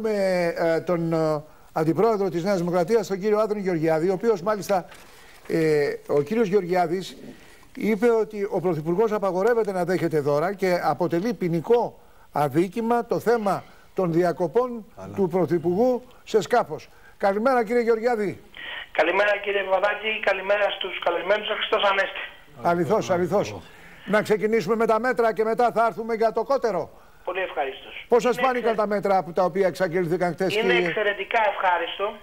με ε, τον ε, αντιπρόεδρο της Νέας Δημοκρατίας, τον κύριο Άδωνη Γεωργιάδη, ο οποίος μάλιστα, ε, ο κύριος Γεωργιάδης είπε ότι ο Πρωθυπουργός απαγορεύεται να δέχεται δώρα και αποτελεί ποινικό αδίκημα το θέμα των διακοπών του Πρωθυπουργού σε σκάφος. Καλημέρα κύριε Γεωργιάδη. Καλημέρα κύριε Βαδάκη, καλημέρα στους καλεσμένους Χριστός Ανέστη. Αληθώς, αληθώς. Να ξεκινήσουμε με τα μέτρα και μετά θα έρθουμε για το κότερο. Πολύ ευχαριστώς. Πώς σας φάνηκαν τα μέτρα από τα οποία εξαγγελθήκαν χθες, Είναι εξαιρετικά ευχάριστο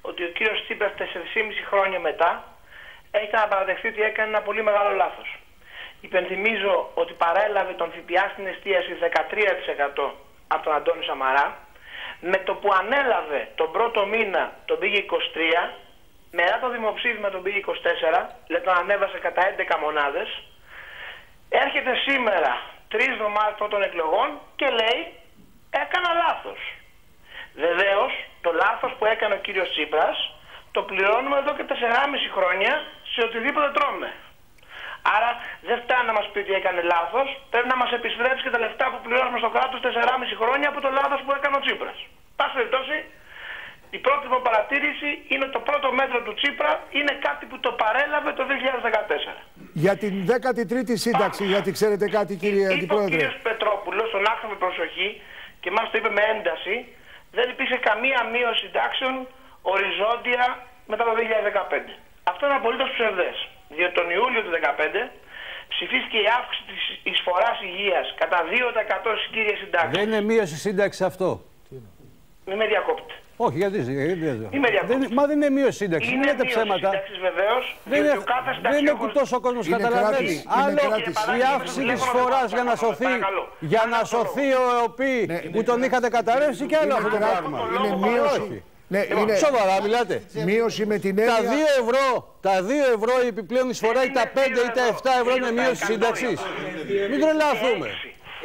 ότι ο κύριος Τσίπρας 4,5 χρόνια μετά έχει να παραδεχθεί ότι έκανε ένα πολύ μεγάλο λάθος. Υπενθυμίζω ότι παρέλαβε τον ΦΠΑ στην εστίαση 13% από τον Αντώνη Σαμαρά. Με το που ανέλαβε τον πρώτο μήνα τον πήγε 23, μετά το δημοψήφισμα τον πήγε 24, δηλαδή τον ανέβασε κατά 11 μονάδες. Έρχεται σήμερα τρεις εβδομάδες πρώτων εκλογών και λέει έκανα λάθος. Βεβαίως το λάθος που έκανε ο κύριος Τσίπρας το πληρώνουμε εδώ και 4,5 χρόνια σε οτιδήποτε τρώμε. Άρα δεν φτάνει να μας πει ότι έκανε λάθος, πρέπει να μας επιστρέψει και τα λεφτά που πληρώνουμε στο κράτος 4,5 χρόνια από το λάθος που έκανε ο Τσίπρας. Πάση περιπτώσει, η πρώτη μου παρατήρηση είναι το πρώτο μέτρο του Τσίπρα είναι κάτι που το παρέλαβε το 2014. Για την 13η σύνταξη, γιατί ξέρετε κάτι κύριε είπε Αντιπρόεδρε. Ο κ. Πετρόπουλος, τον άκουσα με προσοχή και μας το είπε με ένταση, δεν υπήρχε καμία μείωση συντάξεων οριζόντια μετά το 2015. Αυτό είναι απολύτως ψευδές. Διότι τον Ιούλιο του 2015 ψηφίστηκε η αύξηση της εισφοράς υγείας κατά 2% στις κύριες συντάξεις. Δεν είναι μείωση σύνταξη αυτό. Μην με διακόπτε. Όχι, γιατί, γιατί Είμαι δεν, Μα δεν είναι μείωση σύνταξη. Είναι Μην λέτε μείωση ψέματα. σύνταξης βεβαίως, Δεν διότι είναι, ο κάθε δεν είναι που συνταξιούχος- τόσο ο κόσμο Είναι καταλαβαίνει. κράτης, είναι Άλλο κράτης. η αύξηση της Βλέπω να φοράς το για να παρακαλώ, σωθεί, παρακαλώ. για να Άλλο σωθεί ο ΕΟΠΗ Ναι, που τον είχατε καταρρεύσει και άλλο Είναι αυτό το κράτης, πράγμα. Είναι λόγο μείωση. όχι. Ναι, είναι Σοβαρά μιλάτε. μείωση με την Τα έννοια. 2 ευρώ, τα 2 ευρώ η επιπλέον εισφορά ή τα 5 ή τα 7 ευρώ είναι μείωση σύνταξης. Μην τρελαθούμε.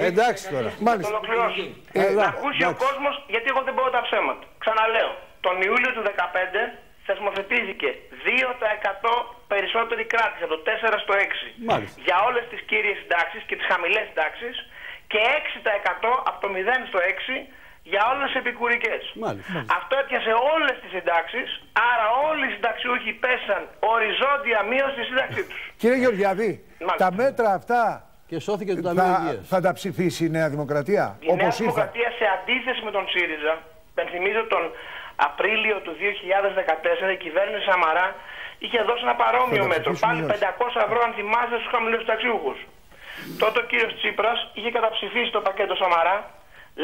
Εντάξει τώρα. Θα Μάλιστα. το ολοκληρώσω. Ε, να εδώ, ακούσει ο εντάξει. κόσμος, γιατί εγώ δεν μπορώ τα ψέματα. Ξαναλέω, τον Ιούλιο του 2015 θεσμοθετήθηκε 2% περισσότερη κράτηση από το 4 στο 6 Μάλιστα. για όλες τις κύριες συντάξεις και τις χαμηλές συντάξεις και 6% από το 0 στο 6 για όλες τις επικουρικές. Μάλιστα. Αυτό έπιασε όλες τις συντάξεις, άρα όλοι οι συνταξιούχοι πέσαν οριζόντια μείωση στη σύνταξή τους. Κύριε Γεωργιαδή, Μάλιστα. τα μέτρα αυτά Και σώθηκε το Ταμείο θα, Υγείας. θα τα ψηφίσει η Νέα Δημοκρατία. Η Νέα Όπως ήρθα. Δημοκρατία σε αντίθεση με τον ΣΥΡΙΖΑ, πενθυμίζω τον Απρίλιο του 2014 η κυβέρνηση Σαμαρά είχε δώσει ένα παρόμοιο Θα τα μέτρο. ψηφίσουμε Πάλι όλοι. 500 ευρώ αν θυμάστε στους χαμηλούς ταξιούχους. Τότε ο κύριος Τσίπρας είχε καταψηφίσει το πακέτο Σαμαρά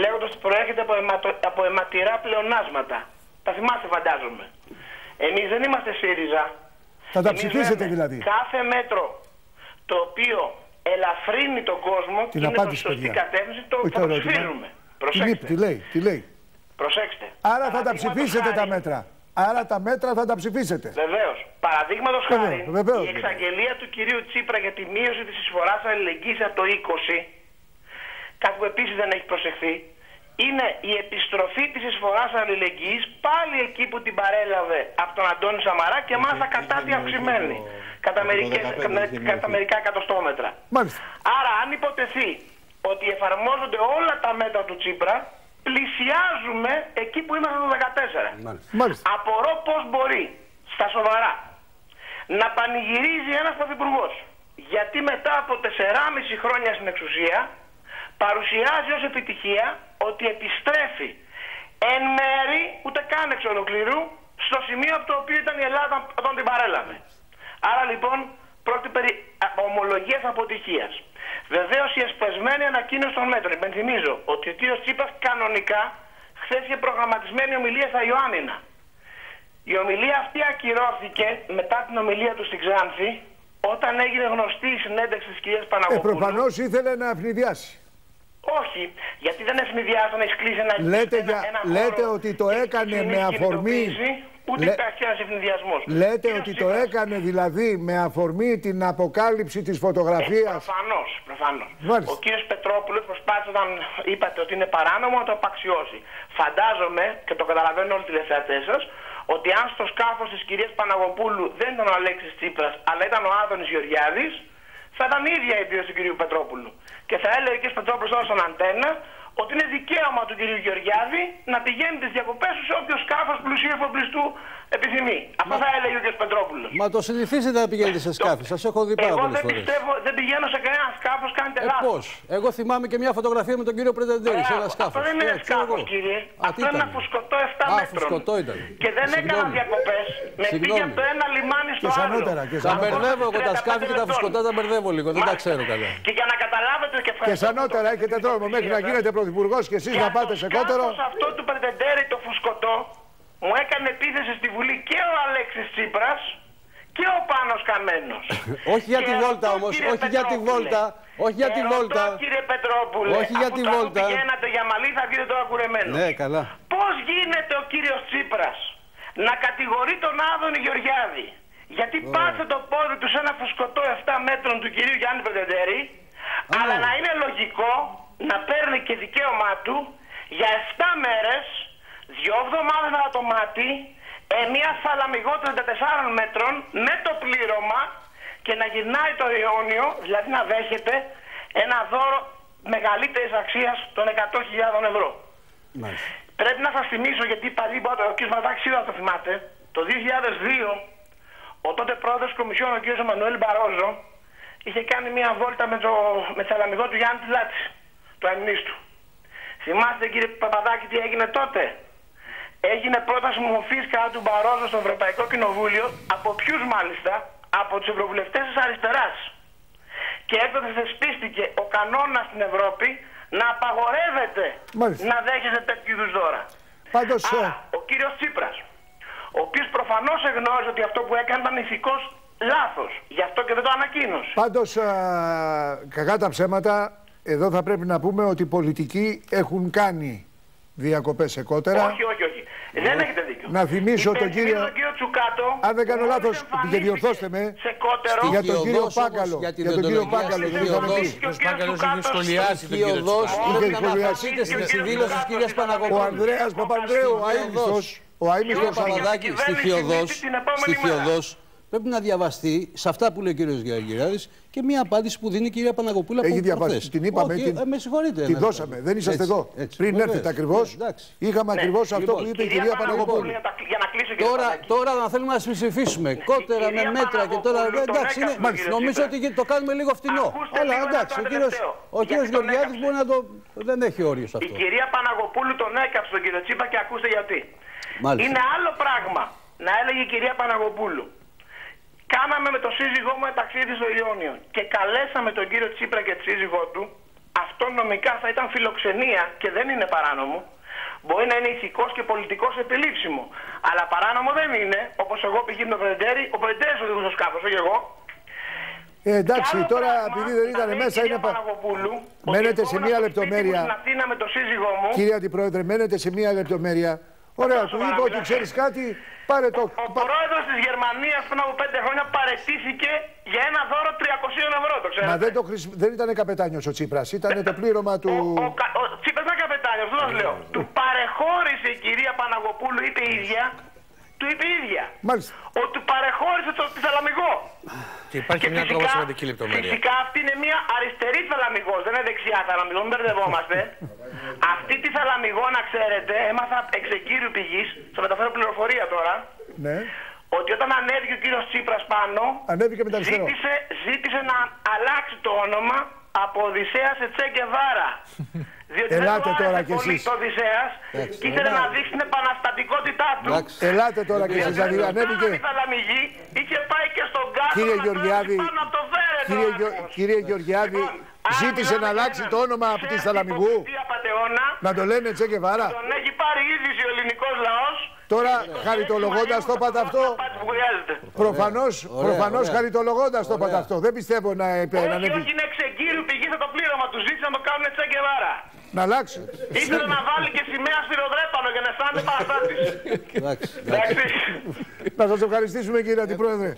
λέγοντας ότι προέρχεται από, αιματο- από αιματηρά πλεονάσματα. Τα θυμάστε φαντάζομαι. Εμείς δεν είμαστε ΣΥΡΙΖΑ. Θα τα Εμείς ψηφίσετε λέμε, δηλαδή. Κάθε μέτρο το οποίο ελαφρύνει τον κόσμο Την και είναι απάντηση, προς σωστή παιδιά. κατεύθυνση το, Όχι θα το το ερώτημα. ψηφίζουμε. Τι, Προσέξτε. λέει, τι λέει, τι λέει. Προσέξτε. Άρα θα τα ψηφίσετε τα μέτρα. Άρα τα μέτρα θα τα ψηφίσετε. Βεβαίως. Παραδείγματος Βεβαίως, χάρη, βεβαίως, η εξαγγελία του κυρίου Τσίπρα για τη μείωση της εισφοράς αλληλεγγύη από το 20, κάτι που επίσης δεν έχει προσεχθεί, είναι η επιστροφή της εισφοράς αλληλεγγύης πάλι εκεί που την παρέλαβε από τον Αντώνη Σαμαρά και μάλιστα κατά τη αυξημένη. Κατά, μερικές, κατά- κατά μερικά εκατοστόμετρα. Μάλιστα. Άρα, αν υποτεθεί ότι εφαρμόζονται όλα τα μέτρα του Τσίπρα, πλησιάζουμε εκεί που ήμασταν το 2014. Μάλιστα. Μάλιστα. Απορώ πώς μπορεί στα σοβαρά να πανηγυρίζει ένας πρωθυπουργός. Γιατί μετά από 4,5 χρόνια στην εξουσία παρουσιάζει ως επιτυχία ότι επιστρέφει εν μέρη, ούτε καν εξ ολοκλήρου, στο σημείο από το οποίο ήταν η Ελλάδα όταν την παρέλαβε. Άρα λοιπόν πρόκειται περί α, ομολογίας αποτυχίας. Βεβαίως η εσπεσμένη ανακοίνωση των μέτρων. Υπενθυμίζω ότι ο κ. Τσίπας κανονικά χθες είχε προγραμματισμένη ομιλία στα Ιωάννινα. Η ομιλία αυτή ακυρώθηκε μετά την ομιλία του στην Ξάνθη όταν έγινε γνωστή η συνέντευξη της κυρίας Ε, Παναγωπούλου. προφανώς ήθελε να ευνηδιάσει. Όχι, γιατί δεν ευνηδιάζαν να κλείσει ένα Λέτε ένα, για- ένα λέτε χώρο ότι το και έκανε κοινής με αφορμή- κινητοποίησης, Ούτε Λέ- υπάρχει ένας ευνηδιασμός. Λέτε ότι το έκανε δηλαδή με αφορμή την αποκάλυψη της φωτογραφίας; Προφανώς, προφανώς. Μάλιστα. Ο κύριος Πετρόπουλος προσπάθησε όταν είπατε ότι είναι παράνομο να το απαξιώσει. Φαντάζομαι και το καταλαβαίνω όλοι οι τηλεθεατές σας ότι αν στο σκάφος της κυρίας Παναγοπούλου δεν ήταν ο Αλέξης Τσίπρας αλλά ήταν ο Άδωνης Γεωργιάδης, θα ήταν η ίδια η επίθεση του κυρίου Πετρόπουλου. Και θα έλεγε ο κ. Πετρόπουλος τώρα στον αντένα ότι είναι δικαίωμα του κυρίου Γεωργιάδη να πηγαίνει τις διακοπές τους σε όποιος σκάφος πλουσίου εφοπλιστού επιθυμεί. Αυτό θα έλεγε ο κ. Πετρόπουλος. Μα το συνηθίζετε να πηγαίνετε σε σκάφη. Σας έχω δει πάρα Εγώ πολλές δεν φορές. πιστεύω, δεν πηγαίνω σε κανένα σκάφος, κάνετε Ε, λάθος. Πώς; Εγώ θυμάμαι και μια φωτογραφία με τον κύριο Πρετεντέρη σε ένα σκάφος. Αυτό δεν είναι σκάφος, κύριε. Αυτό είναι ένα φουσκωτό 7 Α, μέτρων. φουσκωτό ήταν. Και δεν έκανα Συγγνώμη. διακοπές. Με πήγε Συγγνώμη. από το ένα λιμάνι στο Και άλλο. σανότερα, και Τα σανότερα. μπερδεύω εγώ τα 35 σκάφη και τα λεπτών. φουσκωτά τα μπερδεύω λίγο. Δεν τα Μάλιστα. ξέρω καλά. Και για να καταλάβετε και Και ευχαριστώ σανότερα το- έχετε δρόμο μέχρι να γίνετε πρωθυπουργός και εσείς να πάτε σε κότερο. σκάφος αυτό του Πρετεντέρη το φουσκωτό μου έκανε επίθεση στη Βουλή και ο Αλέξης Τσίπρας και ο Πάνος Καμένος. Όχι για Και τη ρωτώ, βόλτα όμως, κύριε όχι για τη Πετρόπουλε. βόλτα, όχι για Και τη ρωτώ, βόλτα. κύριε Πετρόπουλε, Όχι για αφού τη το αφού βόλτα. πηγαίνατε για μαλλί θα βγείτε τώρα κουρεμένο. Ναι, καλά. Πώς γίνεται ο κύριος Τσίπρας να κατηγορεί τον Άδωνη Γεωργιάδη; Γιατί πάτησε το πόδι του σε ένα φουσκωτό 7 μέτρων του κυρίου Γιάννη Πεντεντέρη αλλά να είναι λογικό να παίρνει και δικαίωμά του για 7 μέρες, δυο εβδομάδες να το μάτι, ε, μια θαλαμιγό 34 μέτρων με το πλήρωμα και να γυρνάει το Ιόνιο, δηλαδή να δέχεται ένα δώρο μεγαλύτερης αξίας των 100.000 ευρώ. Μάλιστα. Πρέπει να σας θυμίσω γιατί παλιοί μπορεί ο κ. Μαρδάκη σίγουρα το θυμάται. Το 2002 ο τότε πρόεδρος της Κομισιόν, ο κ. Εμμανουέλ Μπαρόζο, είχε κάνει μια βόλτα με το με θαλαμιγό του Γιάννη Τλάτση, του αμνίστου. Θυμάστε κύριε Παπαδάκη τι έγινε τότε; Έγινε πρόταση μορφής κατά του Μπαρόζο στο Ευρωπαϊκό Κοινοβούλιο, από ποιους μάλιστα, από τους ευρωβουλευτές της αριστεράς. Και έκτοτε θεσπίστηκε ο κανόνας στην Ευρώπη να απαγορεύεται Μάλιστα. να δέχεσαι τέτοιου είδους δώρα. Πάντως, Άρα, ε, ο κύριος Τσίπρας, ο οποίος προφανώς εγνώριζε ότι αυτό που έκανε ήταν ηθικός λάθος. Γι' αυτό και δεν το ανακοίνωσε. Πάντως, α, κακά τα ψέματα, εδώ θα πρέπει να πούμε ότι οι πολιτικοί έχουν κάνει διακοπές σε κότερα. Όχι, όχι, όχι. Δεν έχετε δίκιο. Να θυμίσω τον Υπενθυμίζω κύριο- τον κύριο Τσουκάτο. Αν δεν κάνω μόλις λάθος, εμφανίστηκε και διορθώστε με, Σε κότερο. για τον κύριο Στοιχειοδός όμως, Πάγκαλο. για την Για τον κύριο οντολογία Πάγκαλο, στην δεν θα με Στοιχειοδός. πει. Και ο Ο κύριος Πάγκαλος Τσουκάτος έχει σχολιάσει τον κύριο Στοιχειοδός Τσουκάτο. πρέπει Είχε να σχολιάσει. αναφερθείτε στη- στη δήλωση της κυρίας Ο Παναγοπούλου. Ανδρέας Παπανδρέου, ο αείμνηστος, ο Κύριε αείμνηστος Παπαδάκη, κυβέρνηση στοιχειοδός, την επόμενη στοιχειοδός, πρέπει να διαβαστεί σε αυτά που λέει ο κύριος Γεωργιάδης και μια απάντηση που δίνει η κυρία Παναγοπούλου από Έχει διαβάσει. προχθές. Την είπαμε, Όχι, την- ε, με συγχωρείτε. Τη ναι. δώσαμε. Δεν είσαστε Έτσι, εδώ. έτσι. Πριν Βεβαίως. έρθετε ακριβώς, Εντάξει. είχαμε ακριβώς αυτό Λοιπόν, που είπε η κυρία Παναγοπούλου. για τα- Για να κλείσω κύριε Τώρα, Παπαδάκη. τώρα να θέλουμε να συμψηφίσουμε κότερα με κυρία μέτρα και τώρα. Παναγοπούλου τον Εντάξει, είναι, έκαψε τον κύριος νομίζω Τσίπρα. ότι το κάνουμε λίγο φτηνό. Ακούστε Αλλά λίγο εντάξει, ένα ο κύριος, τελευταίο. ο κύριος Γιατί τον Γεωργιάδης έκαψε. μπορεί να το. Δεν έχει όριο σε Η αυτό. κυρία Παναγοπούλου τον έκαψε τον κύριο Τσίπρα και ακούστε γιατί. Μάλιστα. Είναι άλλο πράγμα να έλεγε η κυρία Παναγοπούλου. Κάναμε με το σύζυγό μου ένα ταξίδι στο Ιόνιο και καλέσαμε τον κύριο Τσίπρα και τη σύζυγό του. Αυτό νομικά θα ήταν φιλοξενία και δεν είναι παράνομο. Μπορεί να είναι ηθικός και πολιτικός επιλήψιμο. Αλλά παράνομο δεν είναι. Όπως εγώ πηγαίνω με τον Πρεντέρη, ο Πρεντέρη οδηγούσε το σκάφος, όχι εγώ. Ε, εντάξει, Και άλλο τώρα πράγμα, επειδή δεν να ήταν λέει η μέσα κυρία είναι. πα- Παναγοπούλου, ότι Μένετε εγώ σε ήμουν μία στο σπίτι μου λεπτομέρεια. Στην Αθήνα με τον σύζυγό μου. Κύριε Αντιπρόεδρε, μένετε σε μία λεπτομέρεια. Ωραία, του σοβαρά είπα ότι μιλάτε. ξέρεις κάτι, πάρε το. Ο πρόεδρος της Γερμανίας πριν από πέντε χρόνια παρετήθηκε για ένα δώρο 300 ευρώ, το ξέρετε. Μα δεν, το χρησι... δεν ήταν καπετάνιος ο Τσίπρας, ήταν το πλήρωμα του. Ο, ο, κα- ο Τσίπρας ήταν καπετάνιος, αυτό σας λέω. Του παρεχώρησε η κυρία Παναγοπούλου, είπε η ίδια, του είπε η ίδια. Μάλιστα. Ότι του παρεχώρησε το, τη Θαλαμιγό. Και υπάρχει μια ακόμα σημαντική λεπτομέρεια. Φυσικά αυτή είναι μια αριστερή θαλαμιγός, δεν είναι δεξιά θαλαμιγό, μην μπερδευόμαστε. αυτή τη θαλαμιγό, να ξέρετε, έμαθα εξ εγκύρου πηγής, θα μεταφέρω πληροφορία τώρα, Ναι. ότι όταν ανέβηκε ο κύριος Τσίπρας πάνω, Ανέβηκε με τα αριστερό. ζήτησε, ζήτησε να αλλάξει το όνομα από Οδυσσέας σε Τσε Γκεβάρα. Διότι Ελάτε δεν του τώρα άρεσε κι πολύ εσείς. το Οδυσσέας Εντάξει. και ήθελε να δείξει την επαναστατικότητά του. Εντάξει. Ελάτε τώρα και Διότι εσείς, δεν δηλαδή του ανέβηκε. κάνανε θαλαμιγή, είχε πάει και στον κάτω Κύριε να Γεωργιάδη, τρέξει πάνω από το βέρετο Κύριε, άνθρωπος. Γεω- κύριε Γεωργιάδη, Λοιπόν, άρα ζήτησε μιλάμε να για αλλάξει έναν το όνομα από τη ψεύτη Θαλαμιγού. υποκριτή απατεώνα. Να το λένε Τσέκε Βάρα. Τον έχει πάρει είδηση ο ελληνικός λαός. Τώρα χαριτολογώντας το είπατε αυτό. Που χρειάζεται. Προφανώς προφανώς ωραία. χαριτολογώντας το είπατε Ωραία. αυτό. Δεν πιστεύω να, επε- να Όχι, ανέβει. όχι, είναι εξεγγύρου πηγή στο πλήρωμα του. Ζήτησε να το κάνουν Τσε Γκεβάρα. Να αλλάξει. Ήθελε να βάλει και σημαία σφυροδρέπανο για να αισθάνεται παραστάτης. Εντάξει, εντάξει. Εντάξει. Να σας ευχαριστήσουμε κύριε Αντιπρόεδρε.